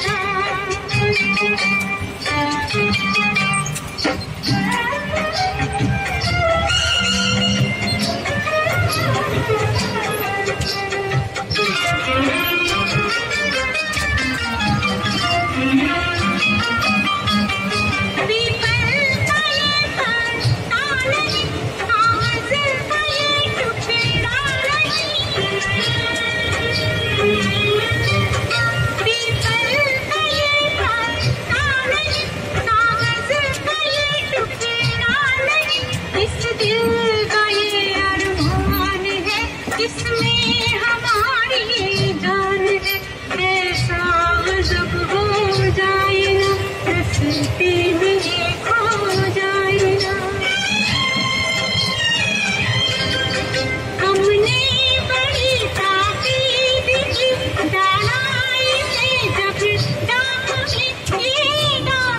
山。Pili